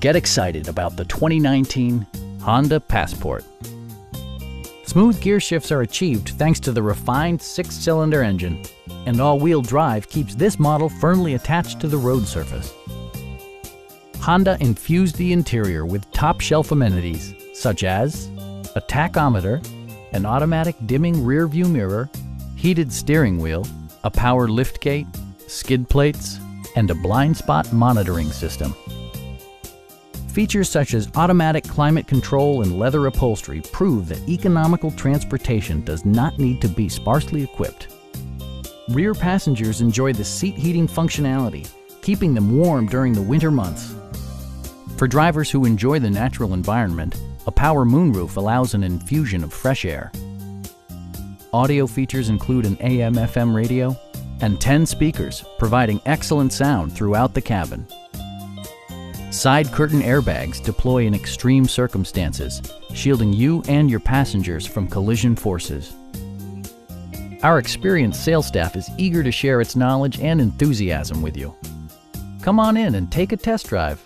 Get excited about the 2019 Honda Passport. Smooth gear shifts are achieved thanks to the refined six-cylinder engine, and all-wheel drive keeps this model firmly attached to the road surface. Honda infused the interior with top-shelf amenities such as a tachometer, an automatic dimming rear-view mirror, heated steering wheel, a power liftgate, skid plates, and a blind spot monitoring system. Features such as automatic climate control and leather upholstery prove that economical transportation does not need to be sparsely equipped. Rear passengers enjoy the seat heating functionality, keeping them warm during the winter months. For drivers who enjoy the natural environment, a power moonroof allows an infusion of fresh air. Audio features include an AM-FM radio and 10 speakers, providing excellent sound throughout the cabin. Side curtain airbags deploy in extreme circumstances, shielding you and your passengers from collision forces. Our experienced sales staff is eager to share its knowledge and enthusiasm with you. Come on in and take a test drive.